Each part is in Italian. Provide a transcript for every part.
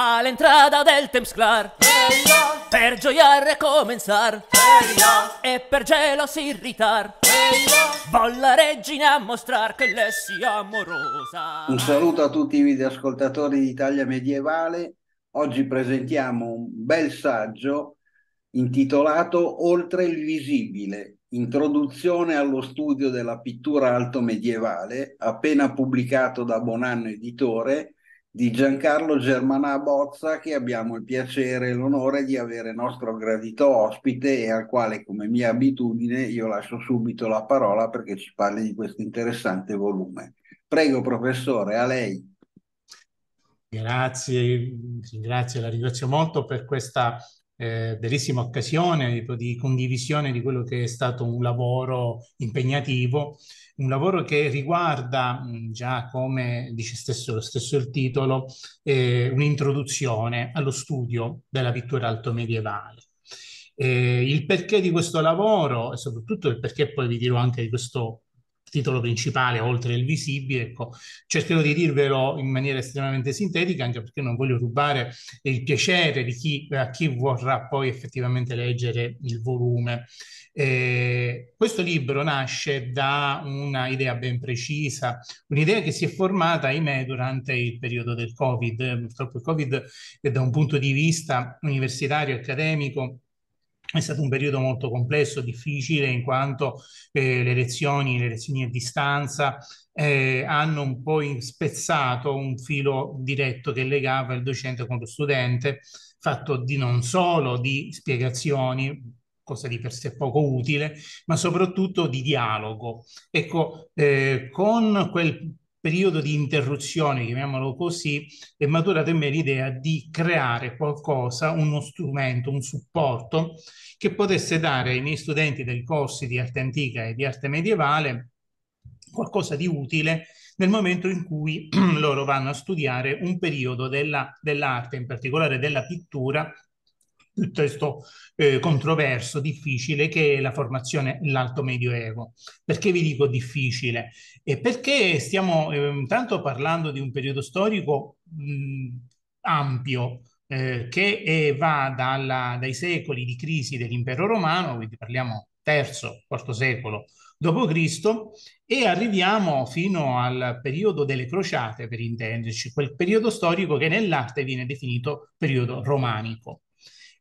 all'entrata del Temsclar Eia, per gioiar recomenzar eia, e per gelos irritar. Eia. vol la regina a mostrar che le sia amorosa. Un saluto a tutti i videoascoltatori di Italia Medievale. Oggi presentiamo un bel saggio intitolato Oltre il visibile, introduzione allo studio della pittura alto medievale, appena pubblicato da Bonanno Editore, di Giancarlo Germanà Bozza, che abbiamo il piacere e l'onore di avere nostro gradito ospite e al quale, come mia abitudine, io lascio subito la parola perché ci parli di questo interessante volume. Prego, professore, a lei. Grazie, ringrazio, la ringrazio molto per questa eh, bellissima occasione di condivisione di quello che è stato un lavoro impegnativo, un lavoro che riguarda mh, già come dice stesso, lo stesso il titolo, eh, un'introduzione allo studio della pittura alto medievale. Eh, il perché di questo lavoro e soprattutto il perché poi vi dirò anche di questo titolo principale, oltre il visibile, ecco, cercherò di dirvelo in maniera estremamente sintetica, anche perché non voglio rubare il piacere di chi, a chi vorrà poi effettivamente leggere il volume. Eh, questo libro nasce da una idea ben precisa, un'idea che si è formata, ahimè, durante il periodo del Covid. Purtroppo il Covid, da un punto di vista universitario accademico, è stato un periodo molto complesso, difficile, in quanto eh, le lezioni, le lezioni a distanza eh, hanno un po' spezzato un filo diretto che legava il docente con lo studente, fatto di non solo di spiegazioni, cosa di per sé poco utile, ma soprattutto di dialogo. Ecco, eh, con quel periodo di interruzione, chiamiamolo così, è maturata in me l'idea di creare qualcosa, uno strumento, un supporto che potesse dare ai miei studenti dei corsi di arte antica e di arte medievale qualcosa di utile nel momento in cui loro vanno a studiare un periodo della, dell'arte, in particolare della pittura, piuttosto eh, controverso, difficile, che è la formazione l'alto medioevo. Perché vi dico difficile? E perché stiamo eh, intanto parlando di un periodo storico mh, ampio, eh, che eh, va dalla, dai secoli di crisi dell'impero romano, quindi parliamo terzo, quarto secolo d.C., e arriviamo fino al periodo delle crociate, per intenderci, quel periodo storico che nell'arte viene definito periodo romanico.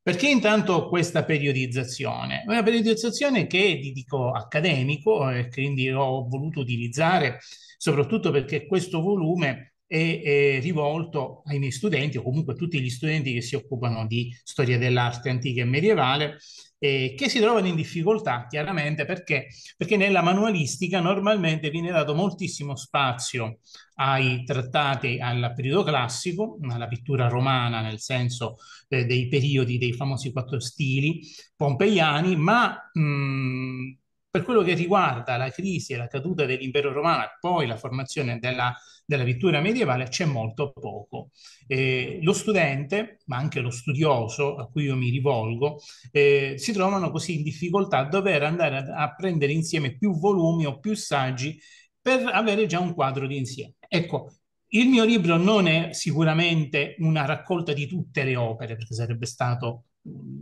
Perché intanto questa periodizzazione? Una periodizzazione che dico accademico e quindi ho voluto utilizzare soprattutto perché questo volume è, è, rivolto ai miei studenti o comunque a tutti gli studenti che si occupano di storia dell'arte antica e medievale eh, che si trovano in difficoltà chiaramente perché, perché nella manualistica normalmente viene dato moltissimo spazio ai trattati al periodo classico, alla pittura romana nel senso eh, dei periodi dei famosi quattro stili pompeiani, ma mh, per quello che riguarda la crisi e la caduta dell'impero romano e poi la formazione della, della pittura medievale c'è molto poco. Eh, lo studente, ma anche lo studioso a cui io mi rivolgo, eh, si trovano così in difficoltà a dover andare a, a prendere insieme più volumi o più saggi per avere già un quadro di insieme. Ecco, il mio libro non è sicuramente una raccolta di tutte le opere, perché sarebbe stato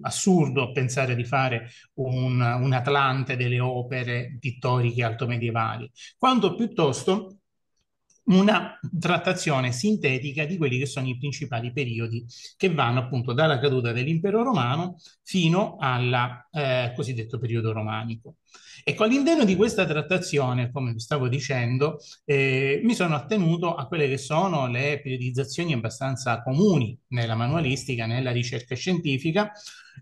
assurdo pensare di fare un, un Atlante delle opere pittoriche altomedievali, quanto piuttosto una trattazione sintetica di quelli che sono i principali periodi che vanno appunto dalla caduta dell'impero romano fino al eh, cosiddetto periodo romanico. Ecco, all'interno di questa trattazione, come vi stavo dicendo, eh, mi sono attenuto a quelle che sono le periodizzazioni abbastanza comuni nella manualistica, nella ricerca scientifica,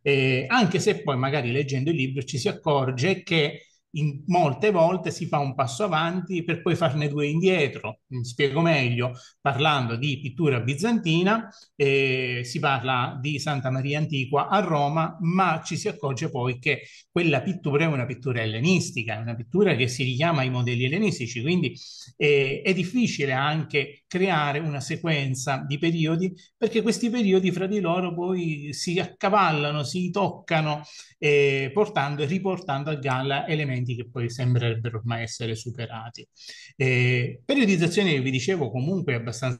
eh, anche se poi magari leggendo il libro ci si accorge che in molte volte si fa un passo avanti per poi farne due indietro. Mi spiego meglio, parlando di pittura bizantina, eh, si parla di Santa Maria Antiqua a Roma, ma ci si accorge poi che quella pittura è una pittura ellenistica, è una pittura che si richiama ai modelli ellenistici, quindi eh, è difficile anche creare una sequenza di periodi perché questi periodi fra di loro poi si accavallano, si toccano, eh, portando e riportando a galla elementi che poi sembrerebbero ormai essere superati. Eh, periodizzazione, vi dicevo, comunque abbastanza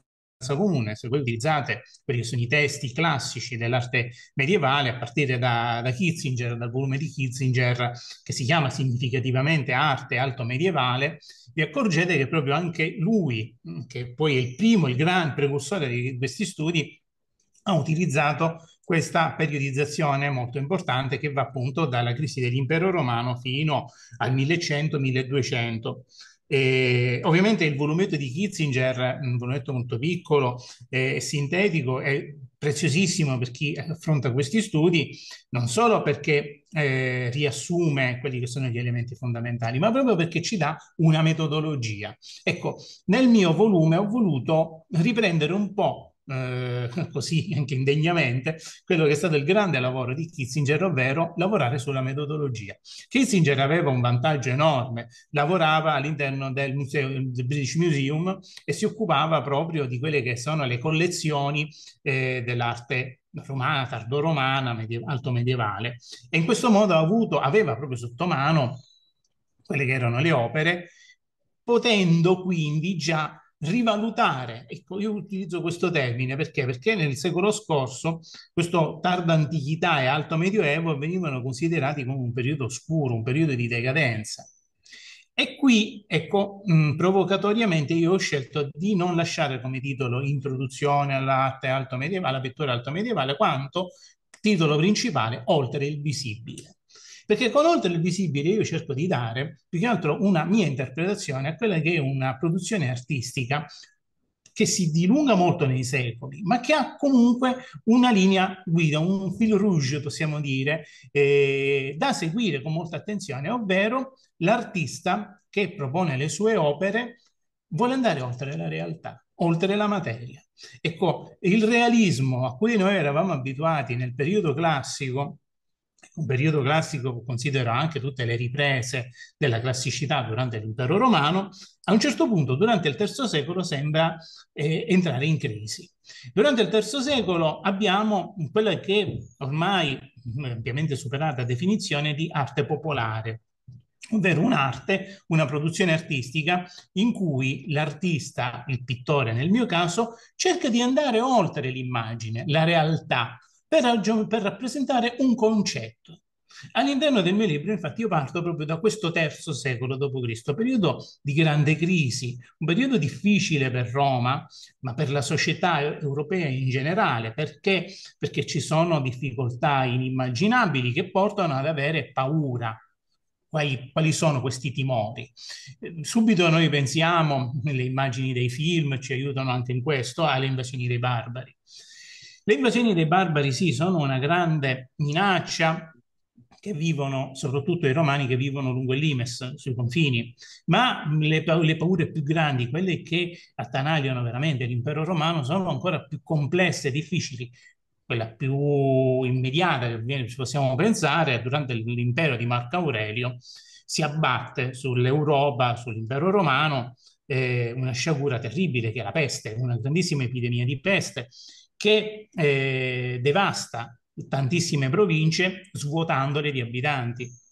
comune, se voi utilizzate quelli che sono i testi classici dell'arte medievale, a partire da, da Kitzinger, dal volume di Kitzinger, che si chiama significativamente Arte Alto Medievale, vi accorgete che proprio anche lui, che poi è il primo, il gran precursore di questi studi, ha utilizzato questa periodizzazione molto importante che va appunto dalla crisi dell'impero romano fino al 1100-1200. E ovviamente il volumetto di Kitzinger, un volumetto molto piccolo e sintetico, è preziosissimo per chi affronta questi studi, non solo perché eh, riassume quelli che sono gli elementi fondamentali, ma proprio perché ci dà una metodologia. Ecco, nel mio volume ho voluto riprendere un po' eh, così anche indegnamente, quello che è stato il grande lavoro di Kissinger, ovvero lavorare sulla metodologia. Kissinger aveva un vantaggio enorme, lavorava all'interno del, museo, del British Museum e si occupava proprio di quelle che sono le collezioni eh, dell'arte romana, tardo-romana, medie- alto medievale e in questo modo avuto, aveva proprio sotto mano quelle che erano le opere, potendo quindi già rivalutare, ecco io utilizzo questo termine perché? Perché nel secolo scorso questo tarda antichità e alto medioevo venivano considerati come un periodo oscuro, un periodo di decadenza. E qui, ecco, mh, provocatoriamente io ho scelto di non lasciare come titolo introduzione all'arte alto medievale, alla pittura alto medievale, quanto titolo principale oltre il visibile. Perché con oltre il visibile io cerco di dare più che altro una mia interpretazione a quella che è una produzione artistica che si dilunga molto nei secoli, ma che ha comunque una linea guida, un fil rouge, possiamo dire, eh, da seguire con molta attenzione, ovvero l'artista che propone le sue opere vuole andare oltre la realtà, oltre la materia. Ecco, il realismo a cui noi eravamo abituati nel periodo classico, un periodo classico considero anche tutte le riprese della classicità durante l'impero romano, a un certo punto durante il III secolo sembra eh, entrare in crisi. Durante il III secolo abbiamo quella che ormai ampiamente superata definizione di arte popolare, ovvero un'arte, una produzione artistica in cui l'artista, il pittore nel mio caso, cerca di andare oltre l'immagine, la realtà, per, per rappresentare un concetto. All'interno del mio libro, infatti, io parto proprio da questo terzo secolo d.C., periodo di grande crisi, un periodo difficile per Roma, ma per la società europea in generale, perché? Perché ci sono difficoltà inimmaginabili che portano ad avere paura. Quali, quali sono questi timori? Subito noi pensiamo, le immagini dei film ci aiutano anche in questo, alle invasioni dei barbari. Le invasioni dei barbari sì, sono una grande minaccia che vivono, soprattutto i romani che vivono lungo il Limes, sui confini, ma le, le paure più grandi, quelle che attanagliano veramente l'impero romano, sono ancora più complesse e difficili. Quella più immediata che possiamo pensare durante l'impero di Marco Aurelio si abbatte sull'Europa, sull'impero romano, eh, una sciagura terribile che è la peste, una grandissima epidemia di peste che eh, devasta tantissime province svuotandole di abitanti.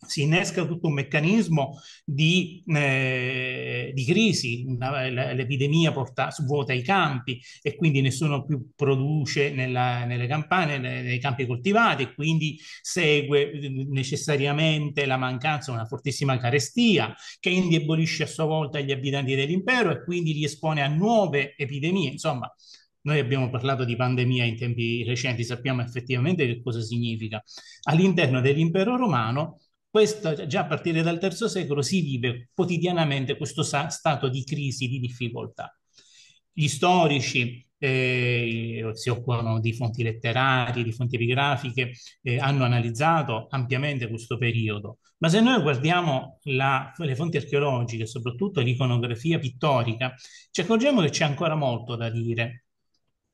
Si innesca tutto un meccanismo di, eh, di crisi, l'epidemia porta, svuota i campi e quindi nessuno più produce nella, nelle campane, nei campi coltivati e quindi segue necessariamente la mancanza, una fortissima carestia che indebolisce a sua volta gli abitanti dell'impero e quindi li espone a nuove epidemie. Insomma, noi abbiamo parlato di pandemia in tempi recenti, sappiamo effettivamente che cosa significa. All'interno dell'impero romano, questo, già a partire dal III secolo, si vive quotidianamente questo stato di crisi, di difficoltà. Gli storici eh, si occupano di fonti letterarie, di fonti epigrafiche, eh, hanno analizzato ampiamente questo periodo. Ma se noi guardiamo la, le fonti archeologiche, soprattutto l'iconografia pittorica, ci accorgiamo che c'è ancora molto da dire.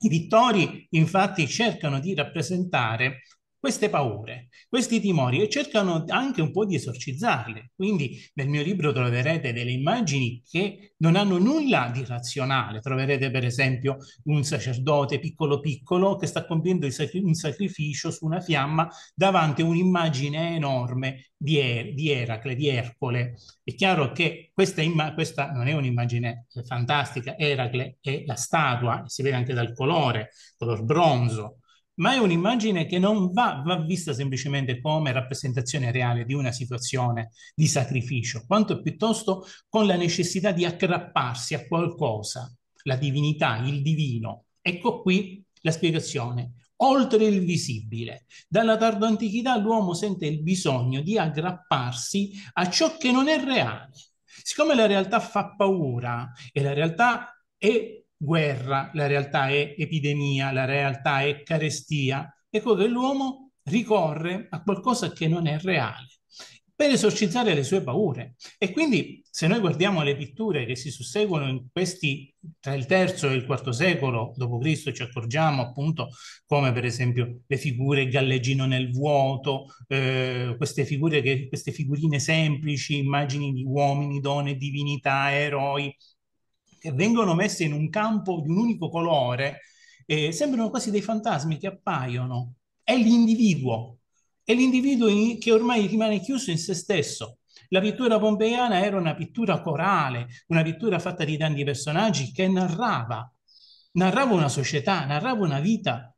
I pittori infatti cercano di rappresentare queste paure, questi timori e cercano anche un po' di esorcizzarle. Quindi nel mio libro troverete delle immagini che non hanno nulla di razionale. Troverete per esempio un sacerdote piccolo piccolo che sta compiendo un sacrificio su una fiamma davanti a un'immagine enorme di, er di Eracle, di Ercole. È chiaro che questa, questa non è un'immagine fantastica, Eracle è la statua, si vede anche dal colore, color bronzo, ma è un'immagine che non va, va, vista semplicemente come rappresentazione reale di una situazione di sacrificio, quanto piuttosto con la necessità di aggrapparsi a qualcosa, la divinità, il divino. Ecco qui la spiegazione. Oltre il visibile, dalla tarda antichità l'uomo sente il bisogno di aggrapparsi a ciò che non è reale. Siccome la realtà fa paura e la realtà è guerra, la realtà è epidemia, la realtà è carestia, ecco che l'uomo ricorre a qualcosa che non è reale per esorcizzare le sue paure. E quindi se noi guardiamo le pitture che si susseguono in questi, tra il terzo e il quarto secolo d.C., ci accorgiamo appunto come per esempio le figure galleggino nel vuoto, eh, queste, figure che, queste figurine semplici, immagini di uomini, donne, divinità, eroi, che vengono messe in un campo di un unico colore, eh, sembrano quasi dei fantasmi che appaiono. È l'individuo, è l'individuo che ormai rimane chiuso in se stesso. La pittura pompeiana era una pittura corale, una pittura fatta di tanti personaggi che narrava, narrava una società, narrava una vita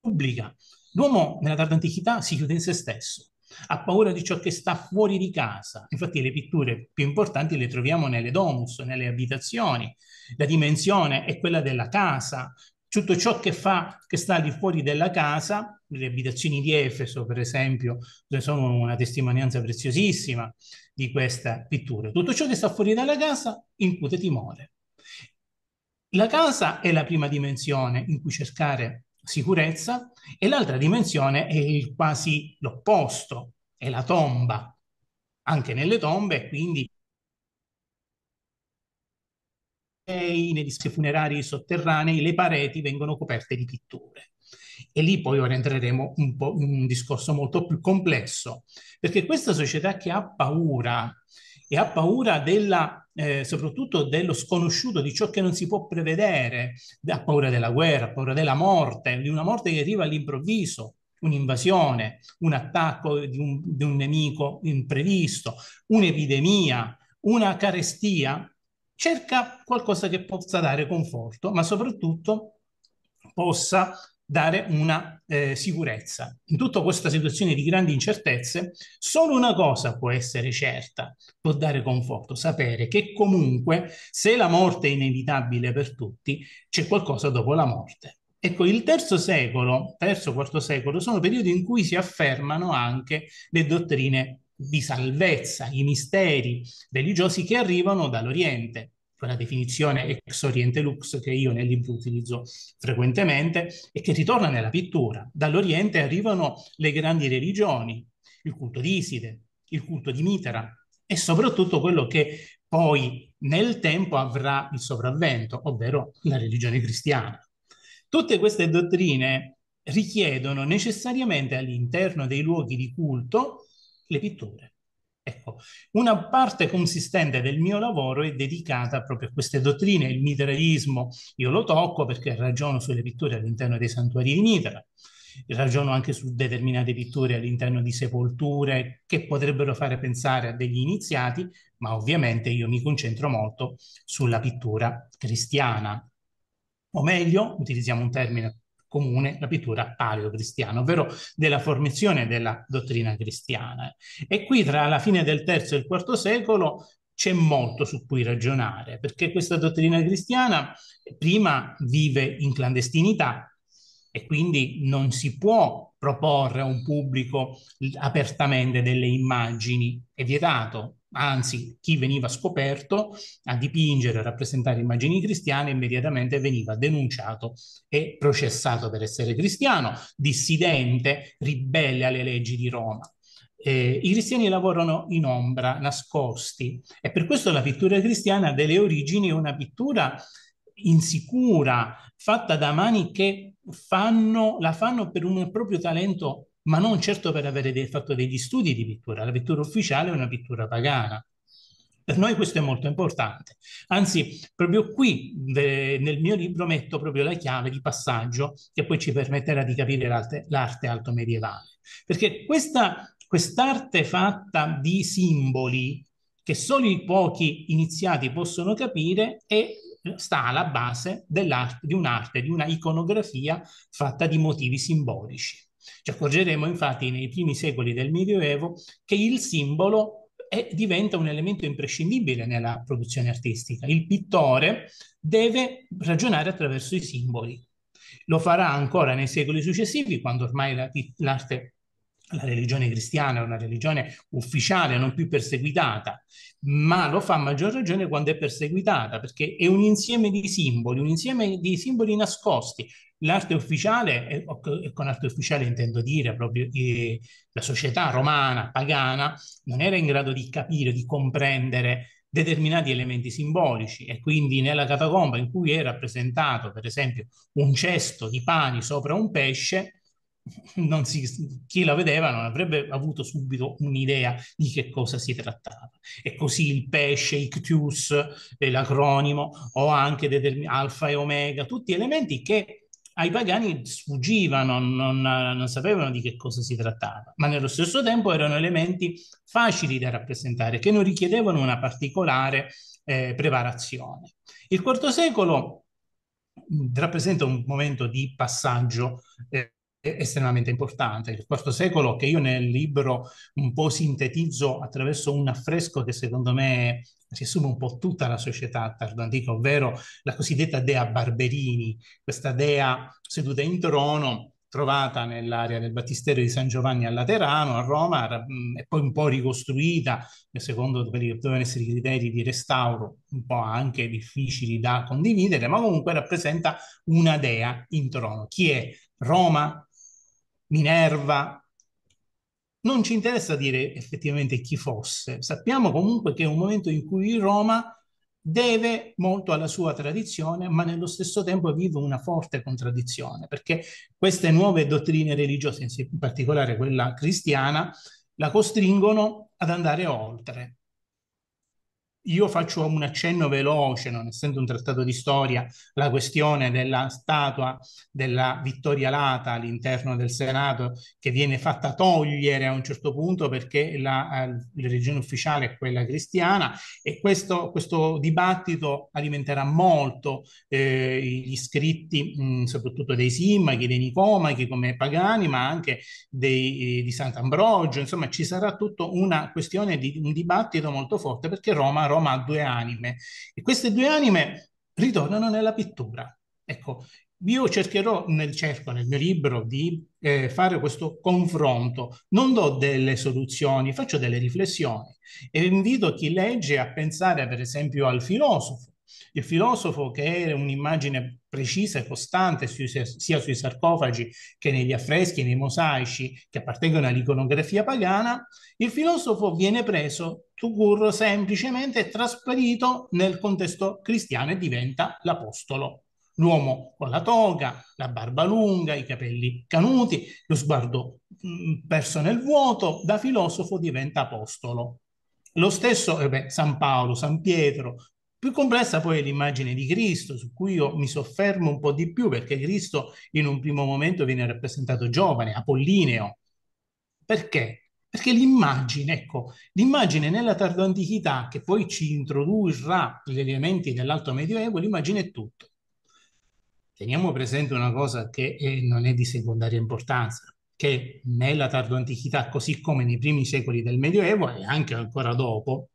pubblica. L'uomo nella tarda antichità si chiude in se stesso ha paura di ciò che sta fuori di casa. Infatti le pitture più importanti le troviamo nelle domus, nelle abitazioni. La dimensione è quella della casa, tutto ciò che fa, che sta al di fuori della casa, le abitazioni di Efeso, per esempio, sono una testimonianza preziosissima di questa pittura. Tutto ciò che sta fuori dalla casa incute timore. La casa è la prima dimensione in cui cercare sicurezza e l'altra dimensione è il quasi l'opposto, è la tomba. Anche nelle tombe, quindi nei dischi funerari sotterranei le pareti vengono coperte di pitture. E lì poi ora entreremo un po' in un discorso molto più complesso, perché questa società che ha paura e ha paura della, eh, soprattutto dello sconosciuto, di ciò che non si può prevedere, ha paura della guerra, ha paura della morte, di una morte che arriva all'improvviso, un'invasione, un attacco di un, di un nemico imprevisto, un'epidemia, una carestia, cerca qualcosa che possa dare conforto, ma soprattutto possa dare una eh, sicurezza. In tutta questa situazione di grandi incertezze, solo una cosa può essere certa, può dare conforto, sapere che comunque se la morte è inevitabile per tutti, c'è qualcosa dopo la morte. Ecco, il terzo secolo, terzo, quarto secolo, sono periodi in cui si affermano anche le dottrine di salvezza, i misteri religiosi che arrivano dall'Oriente quella definizione ex oriente lux che io nel libro utilizzo frequentemente e che ritorna nella pittura. Dall'Oriente arrivano le grandi religioni, il culto di Iside, il culto di Mitera e soprattutto quello che poi nel tempo avrà il sopravvento, ovvero la religione cristiana. Tutte queste dottrine richiedono necessariamente all'interno dei luoghi di culto le pitture. Ecco, una parte consistente del mio lavoro è dedicata proprio a queste dottrine. Il miteraismo io lo tocco perché ragiono sulle pitture all'interno dei santuari di Mitera, ragiono anche su determinate pitture all'interno di sepolture che potrebbero fare pensare a degli iniziati, ma ovviamente io mi concentro molto sulla pittura cristiana. O meglio, utilizziamo un termine comune la pittura paleocristiana, ovvero della formazione della dottrina cristiana. E qui tra la fine del terzo e il quarto secolo c'è molto su cui ragionare, perché questa dottrina cristiana prima vive in clandestinità e quindi non si può proporre a un pubblico apertamente delle immagini, è vietato, anzi chi veniva scoperto a dipingere, a rappresentare immagini cristiane immediatamente veniva denunciato e processato per essere cristiano, dissidente, ribelle alle leggi di Roma. Eh, I cristiani lavorano in ombra, nascosti, e per questo la pittura cristiana ha delle origini è una pittura insicura, fatta da mani che fanno, la fanno per un proprio talento ma non certo per avere dei, fatto degli studi di pittura. La pittura ufficiale è una pittura pagana. Per noi questo è molto importante. Anzi, proprio qui de, nel mio libro metto proprio la chiave di passaggio che poi ci permetterà di capire l'arte, l'arte alto medievale. Perché questa, quest'arte fatta di simboli che solo i pochi iniziati possono capire è sta alla base di un'arte, di una iconografia fatta di motivi simbolici. Ci accorgeremo infatti nei primi secoli del Medioevo che il simbolo è, diventa un elemento imprescindibile nella produzione artistica. Il pittore deve ragionare attraverso i simboli. Lo farà ancora nei secoli successivi, quando ormai l'arte la religione cristiana è una religione ufficiale, non più perseguitata, ma lo fa a maggior ragione quando è perseguitata, perché è un insieme di simboli, un insieme di simboli nascosti. L'arte ufficiale, e con arte ufficiale intendo dire proprio eh, la società romana, pagana, non era in grado di capire, di comprendere determinati elementi simbolici e quindi nella catacomba in cui è rappresentato, per esempio, un cesto di pani sopra un pesce, si, chi la vedeva non avrebbe avuto subito un'idea di che cosa si trattava. E così il pesce, ictus, l'acronimo o anche alfa e omega, tutti elementi che ai pagani sfuggivano, non, non, sapevano di che cosa si trattava, ma nello stesso tempo erano elementi facili da rappresentare, che non richiedevano una particolare eh, preparazione. Il IV secolo rappresenta un momento di passaggio eh, estremamente importante. Il IV secolo, che io nel libro un po' sintetizzo attraverso un affresco che secondo me riassume un po' tutta la società tardo-antica, ovvero la cosiddetta Dea Barberini, questa Dea seduta in trono trovata nell'area del Battistero di San Giovanni al Laterano a Roma e poi un po' ricostruita secondo quelli che dovevano essere i criteri di restauro, un po' anche difficili da condividere, ma comunque rappresenta una dea in trono. Chi è? Roma, Minerva. Non ci interessa dire effettivamente chi fosse, sappiamo comunque che è un momento in cui Roma deve molto alla sua tradizione, ma nello stesso tempo vive una forte contraddizione, perché queste nuove dottrine religiose, in particolare quella cristiana, la costringono ad andare oltre. Io faccio un accenno veloce, non essendo un trattato di storia, la questione della statua della Vittoria Lata all'interno del Senato che viene fatta togliere a un certo punto perché la, la religione ufficiale è quella cristiana e questo, questo dibattito alimenterà molto eh, gli scritti mh, soprattutto dei Simmachi, dei Nicomachi come pagani, ma anche dei, di Sant'Ambrogio, insomma ci sarà tutta una questione di un dibattito molto forte perché Roma Roma ha due anime e queste due anime ritornano nella pittura. Ecco, io cercherò nel cerco, nel mio libro, di eh, fare questo confronto. Non do delle soluzioni, faccio delle riflessioni e invito chi legge a pensare, per esempio, al filosofo il filosofo che è un'immagine precisa e costante sui, sia sui sarcofagi che negli affreschi, nei mosaici che appartengono all'iconografia pagana, il filosofo viene preso tu curro semplicemente trasferito nel contesto cristiano e diventa l'apostolo. L'uomo con la toga, la barba lunga, i capelli canuti, lo sguardo mh, perso nel vuoto, da filosofo diventa apostolo. Lo stesso eh beh, San Paolo, San Pietro, più complessa poi è l'immagine di Cristo, su cui io mi soffermo un po' di più, perché Cristo in un primo momento viene rappresentato giovane, apollineo. Perché? Perché l'immagine, ecco, l'immagine nella tardo antichità, che poi ci introdurrà gli elementi dell'alto medioevo, l'immagine è tutto. Teniamo presente una cosa che è, non è di secondaria importanza, che nella tardo antichità, così come nei primi secoli del medioevo e anche ancora dopo,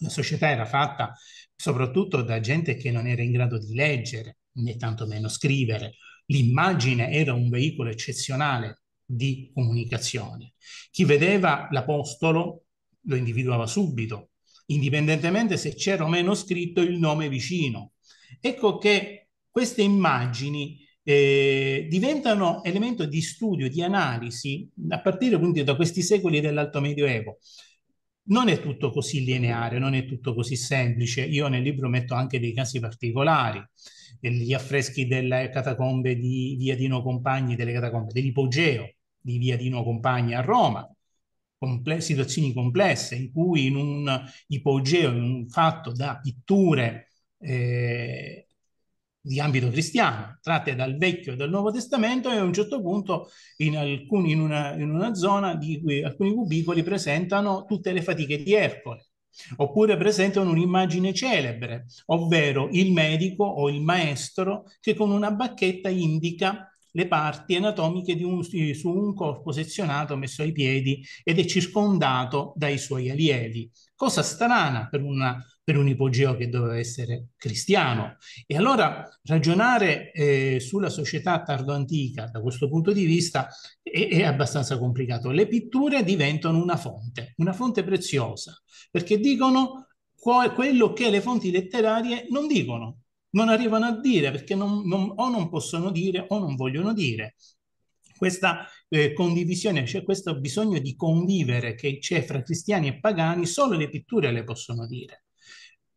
la società era fatta soprattutto da gente che non era in grado di leggere, né tantomeno scrivere. L'immagine era un veicolo eccezionale di comunicazione. Chi vedeva l'apostolo lo individuava subito, indipendentemente se c'era o meno scritto il nome vicino. Ecco che queste immagini eh, diventano elemento di studio, di analisi, a partire quindi da questi secoli dell'Alto Medioevo non è tutto così lineare, non è tutto così semplice. Io nel libro metto anche dei casi particolari, gli affreschi delle catacombe di Via Dino Compagni, delle catacombe dell'Ipogeo, di via Dino Compagni a Roma, comple situazioni complesse in cui in un ipogeo, in un fatto da pitture eh, di ambito cristiano, tratte dal Vecchio e dal Nuovo Testamento, e a un certo punto in, alcuni, in, una, in una zona di cui alcuni cubicoli presentano tutte le fatiche di Ercole. Oppure presentano un'immagine celebre, ovvero il medico o il maestro che con una bacchetta indica le parti anatomiche di un, su un corpo sezionato messo ai piedi ed è circondato dai suoi allievi. Cosa strana per una per un ipogeo che doveva essere cristiano. E allora ragionare eh, sulla società tardo-antica da questo punto di vista è, è, abbastanza complicato. Le pitture diventano una fonte, una fonte preziosa, perché dicono quello che le fonti letterarie non dicono, non arrivano a dire, perché non, non, o non possono dire o non vogliono dire questa eh, condivisione, cioè questo bisogno di convivere che c'è fra cristiani e pagani, solo le pitture le possono dire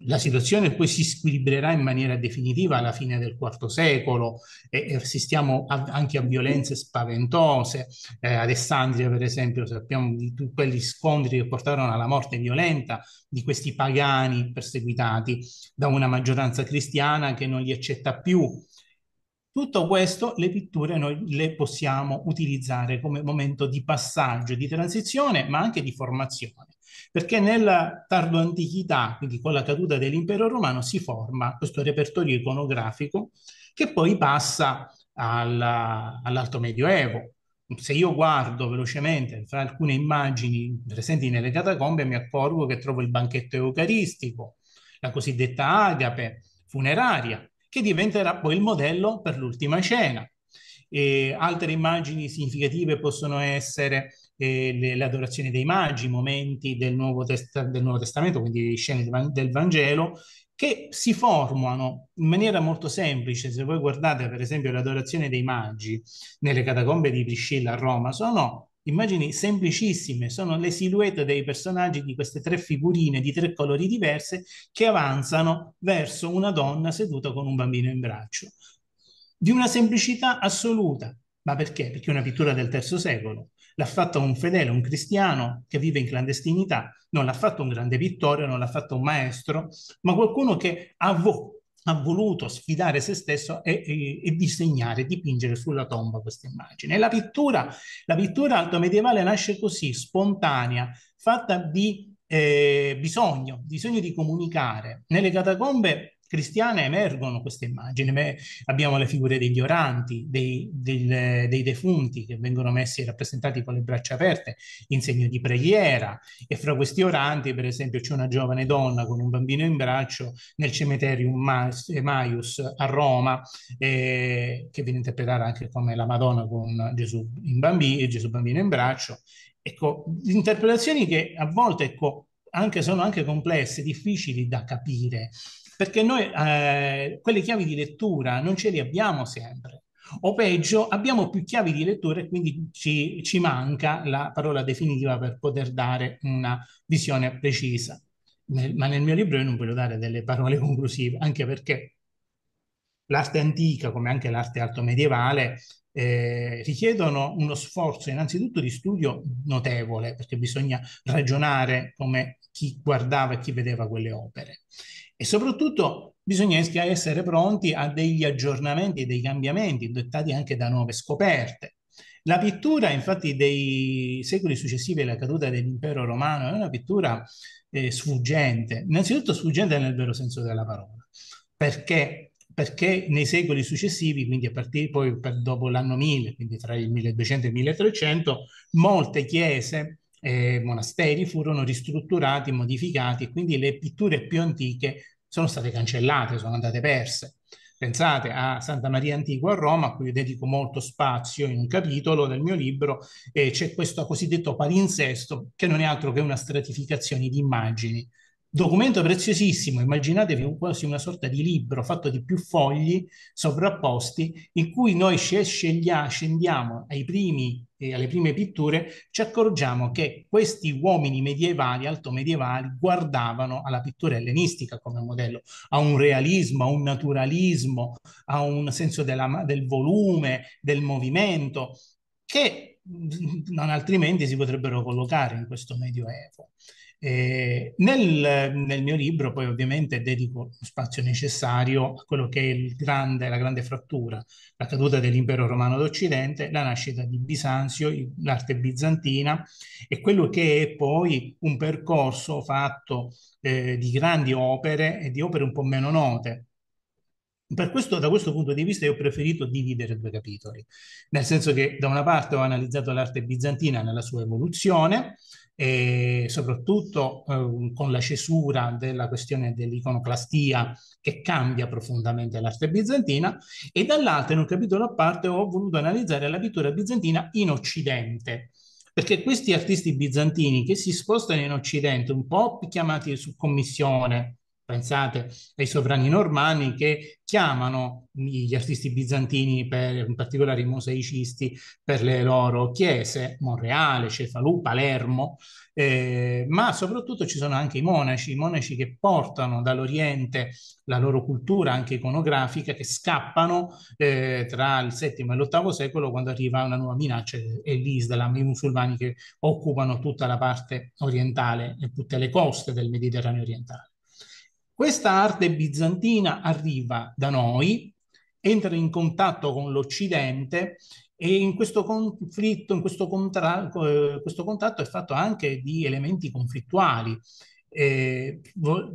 la situazione poi si squilibrerà in maniera definitiva alla fine del IV secolo e, e assistiamo a, anche a violenze spaventose. Eh, Alessandria, per esempio, sappiamo di quegli scontri che portarono alla morte violenta di questi pagani perseguitati da una maggioranza cristiana che non li accetta più. Tutto questo le pitture noi le possiamo utilizzare come momento di passaggio, di transizione, ma anche di formazione perché nella tardo antichità, quindi con la caduta dell'impero romano, si forma questo repertorio iconografico che poi passa alla, all'alto medioevo. Se io guardo velocemente fra alcune immagini presenti nelle catacombe, mi accorgo che trovo il banchetto eucaristico, la cosiddetta agape funeraria, che diventerà poi il modello per l'ultima cena. E altre immagini significative possono essere eh, l'adorazione dei magi, momenti del Nuovo, Test- del Nuovo Testamento, quindi scene del Vangelo, che si formano in maniera molto semplice. Se voi guardate, per esempio, l'adorazione dei magi nelle catacombe di Priscilla a Roma, sono immagini semplicissime, sono le silhouette dei personaggi di queste tre figurine di tre colori diverse che avanzano verso una donna seduta con un bambino in braccio. Di una semplicità assoluta. Ma perché? Perché è una pittura del terzo secolo l'ha fatto un fedele, un cristiano che vive in clandestinità, non l'ha fatto un grande pittore, non l'ha fatto un maestro, ma qualcuno che ha, vo- ha voluto sfidare se stesso e, e, e, disegnare, dipingere sulla tomba questa immagine. E la pittura, la pittura alto medievale nasce così, spontanea, fatta di eh, bisogno, bisogno di comunicare. Nelle catacombe cristiane emergono queste immagini. Beh, abbiamo le figure degli oranti, dei, del, dei, defunti che vengono messi e rappresentati con le braccia aperte in segno di preghiera e fra questi oranti, per esempio, c'è una giovane donna con un bambino in braccio nel cimitero Maius a Roma eh, che viene interpretata anche come la Madonna con Gesù, in bambino, Gesù bambino in braccio. Ecco, interpretazioni che a volte ecco, anche, sono anche complesse, difficili da capire perché noi eh, quelle chiavi di lettura non ce le abbiamo sempre. O peggio, abbiamo più chiavi di lettura e quindi ci, ci manca la parola definitiva per poter dare una visione precisa. Nel, ma nel mio libro io non voglio dare delle parole conclusive, anche perché l'arte antica, come anche l'arte alto medievale, eh, richiedono uno sforzo innanzitutto di studio notevole, perché bisogna ragionare come chi guardava e chi vedeva quelle opere. E soprattutto bisogna essere pronti a degli aggiornamenti, dei cambiamenti dettati anche da nuove scoperte. La pittura, infatti, dei secoli successivi alla caduta dell'impero romano è una pittura eh, sfuggente, innanzitutto sfuggente nel vero senso della parola. Perché? Perché nei secoli successivi, quindi a partire poi dopo l'anno 1000, quindi tra il 1200 e il 1300, molte chiese eh, monasteri furono ristrutturati, modificati, quindi le pitture più antiche sono state cancellate, sono andate perse. Pensate a Santa Maria Antigua a Roma, a cui dedico molto spazio in un capitolo del mio libro, e c'è questo cosiddetto palinsesto, che non è altro che una stratificazione di immagini Documento preziosissimo, immaginatevi quasi una sorta di libro fatto di più fogli sovrapposti in cui noi scendiamo ai primi, eh, alle prime pitture, ci accorgiamo che questi uomini medievali, alto medievali, guardavano alla pittura ellenistica come modello, a un realismo, a un naturalismo, a un senso della, del volume, del movimento, che non altrimenti si potrebbero collocare in questo Medioevo. Eh, nel, nel, mio libro poi ovviamente dedico lo spazio necessario a quello che è grande, la grande frattura, la caduta dell'impero romano d'Occidente, la nascita di Bisanzio, l'arte bizantina e quello che è poi un percorso fatto eh, di grandi opere e di opere un po' meno note, questo, da questo punto di vista io ho preferito dividere due capitoli, nel senso che da una parte ho analizzato l'arte bizantina nella sua evoluzione, e soprattutto eh, con la cesura della questione dell'iconoclastia che cambia profondamente l'arte bizantina, e dall'altro in un capitolo a parte ho voluto analizzare la pittura bizantina in Occidente, perché questi artisti bizantini che si spostano in Occidente, un po' chiamati su commissione, Pensate ai sovrani normanni che chiamano gli artisti bizantini, per, in particolare i mosaicisti, per le loro chiese, Monreale, Cefalù, Palermo, eh, ma soprattutto ci sono anche i monaci, i monaci che portano dall'Oriente la loro cultura anche iconografica, che scappano eh, tra il VII e l'VIII secolo quando arriva una nuova minaccia, e l'Islam, i musulmani che occupano tutta la parte orientale e tutte le coste del Mediterraneo orientale. Questa arte bizantina arriva da noi, entra in contatto con l'Occidente e in questo conflitto, in questo, contra, eh, questo contatto è fatto anche di elementi conflittuali. Eh,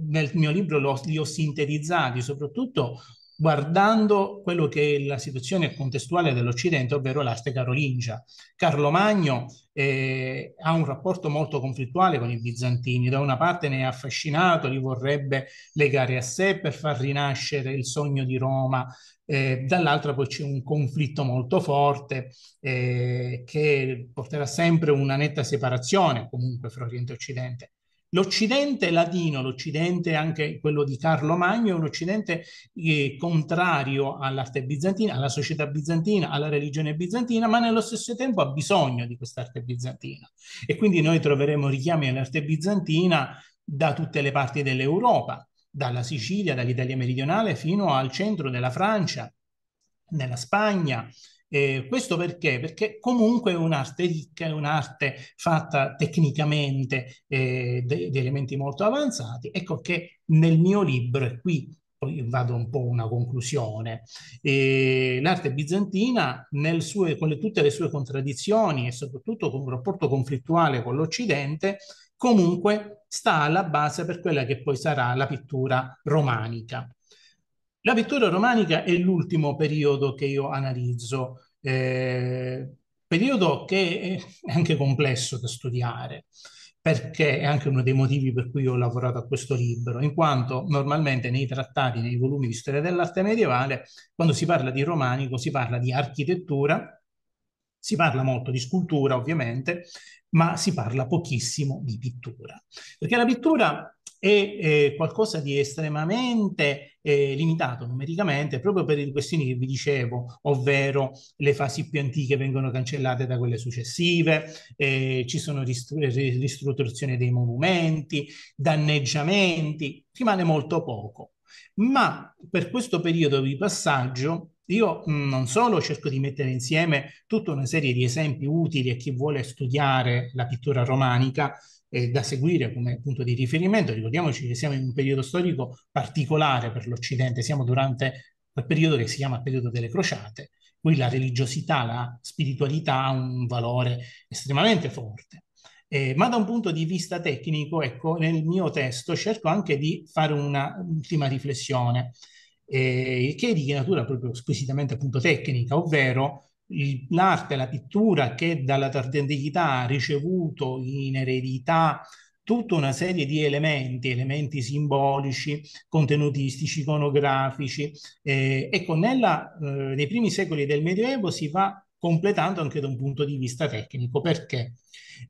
nel mio libro li ho sintetizzati soprattutto guardando quello che è la situazione contestuale dell'Occidente, ovvero l'arte carolingia. Carlo Magno eh, ha un rapporto molto conflittuale con i bizantini, da una parte ne è affascinato, li vorrebbe legare a sé per far rinascere il sogno di Roma, eh, dall'altra poi c'è un conflitto molto forte eh, che porterà sempre una netta separazione comunque fra Oriente e Occidente. L'Occidente latino, l'Occidente anche quello di Carlo Magno, è un Occidente eh, contrario all'arte bizantina, alla società bizantina, alla religione bizantina, ma nello stesso tempo ha bisogno di quest'arte bizantina. E quindi noi troveremo richiami all'arte bizantina da tutte le parti dell'Europa, dalla Sicilia, dall'Italia meridionale fino al centro della Francia, nella Spagna, eh, questo perché? Perché comunque è un'arte ricca, è un'arte fatta tecnicamente eh, di elementi molto avanzati. Ecco che nel mio libro, e qui poi vado un po' a una conclusione, eh, l'arte bizantina, sue, con le, tutte le sue contraddizioni e soprattutto con un rapporto conflittuale con l'Occidente, comunque sta alla base per quella che poi sarà la pittura romanica. La pittura romanica è l'ultimo periodo che io analizzo, eh, periodo che è anche complesso da studiare, perché è anche uno dei motivi per cui ho lavorato a questo libro, in quanto normalmente nei trattati, nei volumi di storia dell'arte medievale, quando si parla di romanico si parla di architettura, si parla molto di scultura ovviamente, ma si parla pochissimo di pittura, perché la pittura è eh, qualcosa di estremamente eh, limitato numericamente proprio per le questioni che vi dicevo, ovvero le fasi più antiche vengono cancellate da quelle successive, eh, ci sono ristru ristrutturazioni dei monumenti, danneggiamenti, rimane molto poco. Ma per questo periodo di passaggio io mh, non solo cerco di mettere insieme tutta una serie di esempi utili a chi vuole studiare la pittura romanica, eh, da seguire come punto di riferimento. Ricordiamoci che siamo in un periodo storico particolare per l'Occidente, siamo durante quel periodo che si chiama periodo delle crociate, qui la religiosità, la spiritualità ha un valore estremamente forte. Eh, ma da un punto di vista tecnico, ecco, nel mio testo cerco anche di fare un'ultima riflessione, eh, che è di natura proprio squisitamente appunto tecnica, ovvero l'arte, la pittura che dalla tarda antichità ha ricevuto in eredità tutta una serie di elementi, elementi simbolici, contenutistici, iconografici. Eh, ecco, nella, eh, nei primi secoli del Medioevo si va completando anche da un punto di vista tecnico. Perché?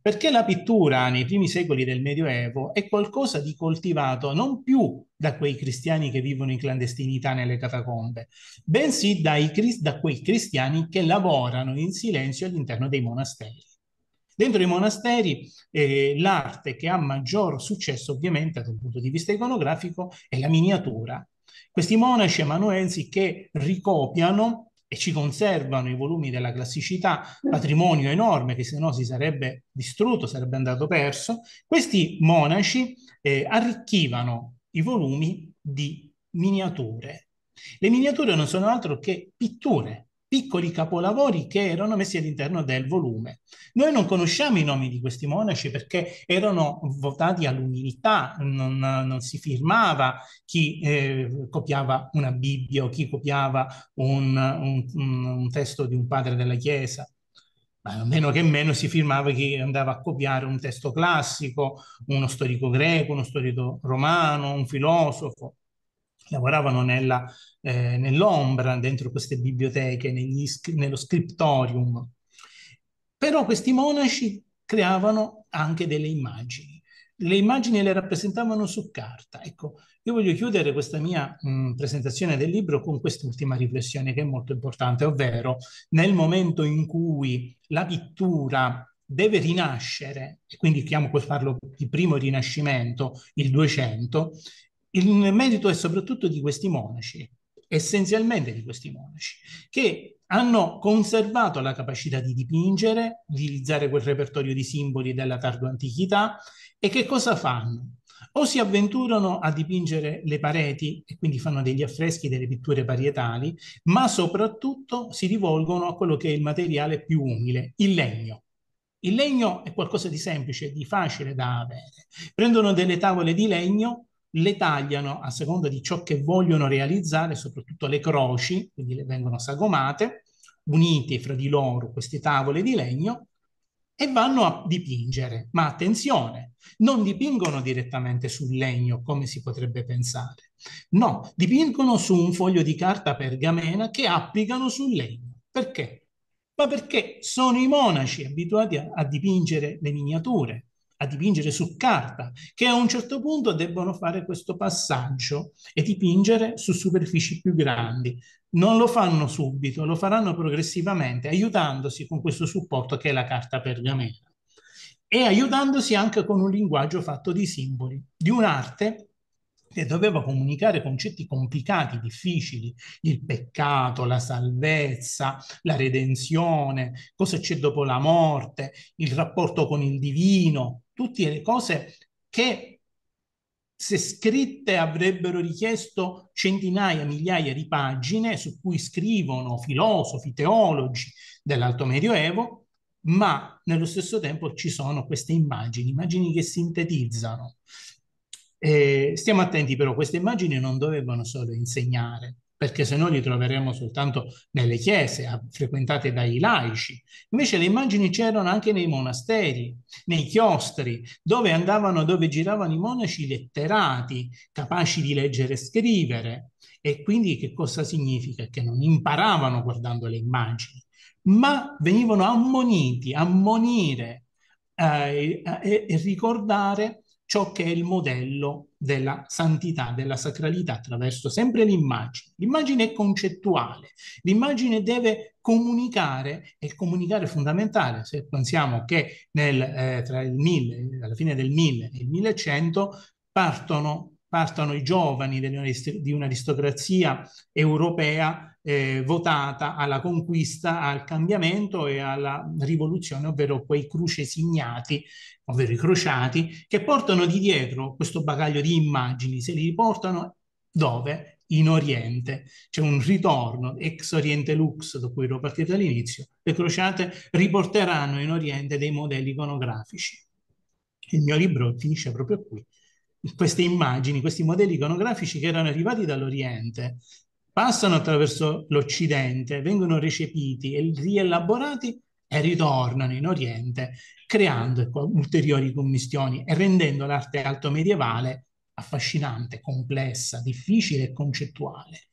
Perché la pittura nei primi secoli del Medioevo è qualcosa di coltivato non più da quei cristiani che vivono in clandestinità nelle catacombe, bensì dai, da quei cristiani che lavorano in silenzio all'interno dei monasteri. Dentro i monasteri eh, l'arte che ha maggior successo ovviamente da un punto di vista iconografico è la miniatura. Questi monaci emanuensi che ricopiano e ci conservano i volumi della classicità, patrimonio enorme che se no si sarebbe distrutto, sarebbe andato perso, questi monaci eh, arricchivano i volumi di miniature. Le miniature non sono altro che pitture piccoli capolavori che erano messi all'interno del volume. Noi non conosciamo i nomi di questi monaci perché erano votati all'umiltà, non, non, si firmava chi eh, copiava una Bibbia o chi copiava un, un, un testo di un padre della Chiesa ma meno che meno si firmava chi andava a copiare un testo classico, uno storico greco, uno storico romano, un filosofo lavoravano nella, eh, nell'ombra dentro queste biblioteche, negli, nello scriptorium. Però questi monaci creavano anche delle immagini. Le immagini le rappresentavano su carta. Ecco, io voglio chiudere questa mia mh, presentazione del libro con quest'ultima riflessione che è molto importante, ovvero nel momento in cui la pittura deve rinascere, e quindi chiamo per farlo di primo rinascimento, il 200, il merito è soprattutto di questi monaci, essenzialmente di questi monaci, che hanno conservato la capacità di dipingere, di utilizzare quel repertorio di simboli della tardo antichità e che cosa fanno? O si avventurano a dipingere le pareti e quindi fanno degli affreschi, delle pitture parietali, ma soprattutto si rivolgono a quello che è il materiale più umile, il legno. Il legno è qualcosa di semplice, di facile da avere. Prendono delle tavole di legno, le tagliano a seconda di ciò che vogliono realizzare, soprattutto le croci, quindi le vengono sagomate, unite fra di loro queste tavole di legno e vanno a dipingere. Ma attenzione, non dipingono direttamente sul legno come si potrebbe pensare. No, dipingono su un foglio di carta pergamena che applicano sul legno. Perché? Ma perché sono i monaci abituati a, a dipingere le miniature a dipingere su carta, che a un certo punto debbono fare questo passaggio e dipingere su superfici più grandi. Non lo fanno subito, lo faranno progressivamente, aiutandosi con questo supporto che è la carta pergamena e aiutandosi anche con un linguaggio fatto di simboli, di un'arte che doveva comunicare concetti complicati, difficili, il peccato, la salvezza, la redenzione, cosa c'è dopo la morte, il rapporto con il divino, tutte le cose che se scritte avrebbero richiesto centinaia, migliaia di pagine su cui scrivono filosofi, teologi dell'Alto Medioevo, ma nello stesso tempo ci sono queste immagini, immagini che sintetizzano. Eh, stiamo attenti però, queste immagini non dovevano solo insegnare, perché se no li troveremo soltanto nelle chiese frequentate dai laici. Invece le immagini c'erano anche nei monasteri, nei chiostri, dove andavano, dove giravano i monaci letterati, capaci di leggere e scrivere. E quindi che cosa significa? Che non imparavano guardando le immagini, ma venivano ammoniti, ammonire eh, e, e ricordare ciò che è il modello della santità, della sacralità attraverso sempre l'immagine. L'immagine è concettuale, l'immagine deve comunicare e il comunicare è fondamentale. Se pensiamo che nel, eh, tra il 1000, alla fine del 1000 e il 1100 partono partono i giovani di un'aristocrazia europea eh, votata alla conquista, al cambiamento e alla rivoluzione, ovvero quei crucesignati, ovvero i crociati, che portano di dietro questo bagaglio di immagini, se li riportano dove? In Oriente. C'è un ritorno ex Oriente Lux, da cui ero partito all'inizio. Le crociate riporteranno in Oriente dei modelli iconografici. Il mio libro finisce proprio qui queste immagini, questi modelli iconografici che erano arrivati dall'Oriente, passano attraverso l'Occidente, vengono recepiti e rielaborati e ritornano in Oriente, creando ulteriori commistioni e rendendo l'arte alto medievale affascinante, complessa, difficile e concettuale.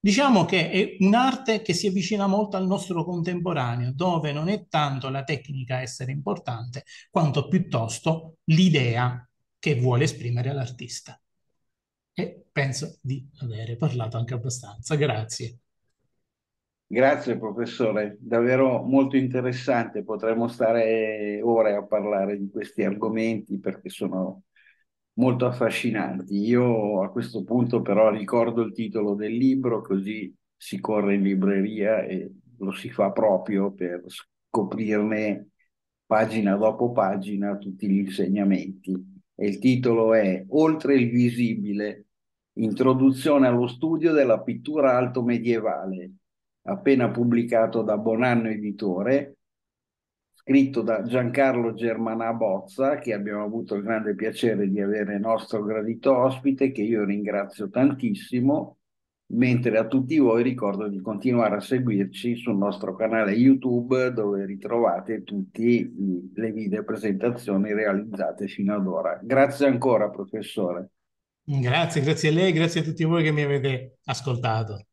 Diciamo che è un'arte che si avvicina molto al nostro contemporaneo, dove non è tanto la tecnica essere importante, quanto piuttosto l'idea che vuole esprimere l'artista. E penso di avere parlato anche abbastanza. Grazie. Grazie professore, davvero molto interessante. Potremmo stare ore a parlare di questi argomenti perché sono molto affascinanti. Io a questo punto però ricordo il titolo del libro così si corre in libreria e lo si fa proprio per scoprirne pagina dopo pagina tutti gli insegnamenti. E il titolo è Oltre il visibile, introduzione allo studio della pittura alto medievale, appena pubblicato da Bonanno Editore, scritto da Giancarlo Germana Bozza, che abbiamo avuto il grande piacere di avere nostro gradito ospite, che io ringrazio tantissimo mentre a tutti voi ricordo di continuare a seguirci sul nostro canale YouTube dove ritrovate tutte le video presentazioni realizzate fino ad ora. Grazie ancora professore. Grazie, grazie a lei, grazie a tutti voi che mi avete ascoltato.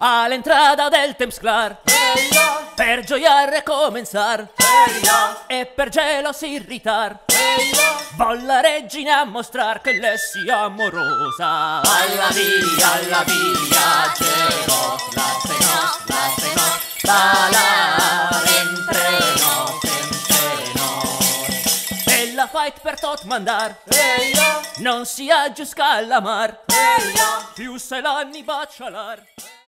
All'entrata del Temsclar Eia, Per gioiare comenzar. Eia, E per gelos irritar. Eia, Vol la regina a mostrar che le sia amorosa. Alla via, alla via, gelos, la senos, la senos, bala, entre nos, entre nos. E la fight per tot mandar. Non si aggiusca alla mar. Più se l'anni bacialar